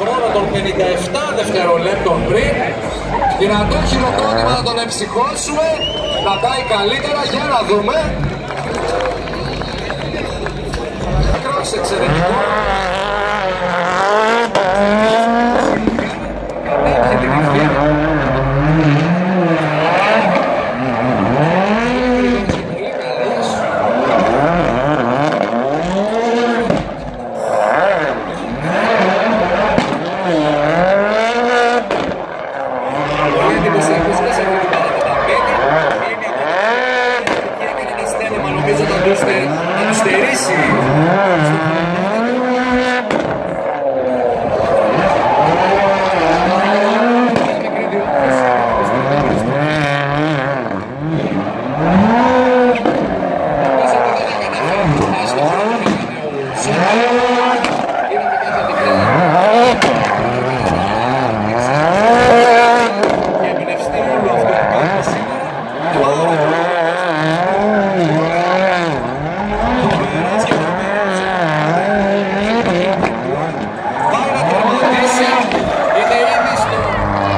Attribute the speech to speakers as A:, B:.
A: χρόνο των 57 δευτερολέπτων πριν. Δυνατό χειροκρότημα να τον εψυχώσουμε. να πάει καλύτερα, για να δούμε. Δεν εξαιρετικός. É. Mano, mesa da indústria,